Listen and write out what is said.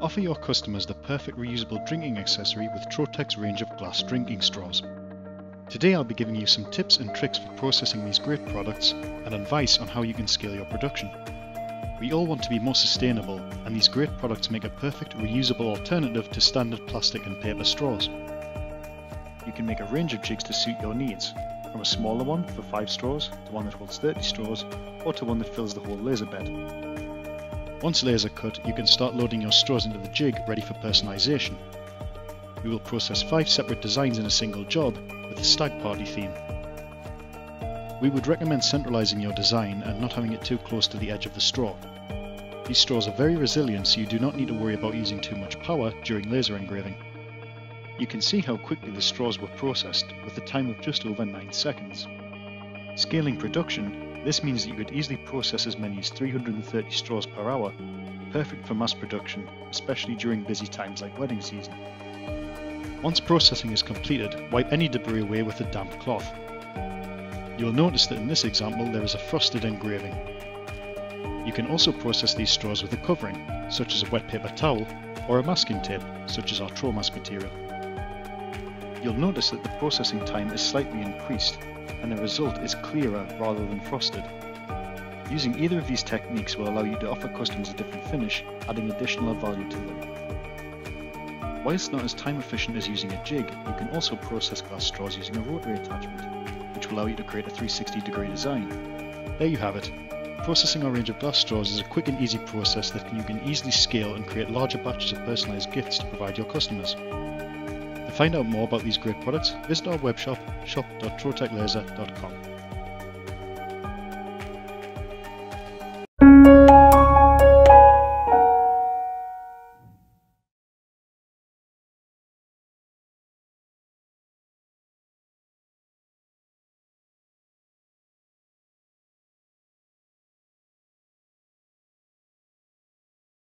offer your customers the perfect reusable drinking accessory with Trotec's range of glass drinking straws. Today I'll be giving you some tips and tricks for processing these great products and advice on how you can scale your production. We all want to be more sustainable and these great products make a perfect reusable alternative to standard plastic and paper straws. You can make a range of jigs to suit your needs, from a smaller one for 5 straws to one that holds 30 straws or to one that fills the whole laser bed. Once layers are cut, you can start loading your straws into the jig ready for personalisation. We will process 5 separate designs in a single job with a stag party theme. We would recommend centralising your design and not having it too close to the edge of the straw. These straws are very resilient so you do not need to worry about using too much power during laser engraving. You can see how quickly the straws were processed with a time of just over 9 seconds. Scaling production, this means that you could easily process as many as 330 straws per hour, perfect for mass production, especially during busy times like wedding season. Once processing is completed, wipe any debris away with a damp cloth. You will notice that in this example there is a frosted engraving. You can also process these straws with a covering, such as a wet paper towel, or a masking tape, such as our Tromask material you'll notice that the processing time is slightly increased and the result is clearer rather than frosted. Using either of these techniques will allow you to offer customers a different finish, adding additional value to them. Whilst not as time efficient as using a jig, you can also process glass straws using a rotary attachment, which will allow you to create a 360 degree design. There you have it. Processing our range of glass straws is a quick and easy process that you can easily scale and create larger batches of personalised gifts to provide your customers. To find out more about these great products, visit our webshop shop.troteclaser.com.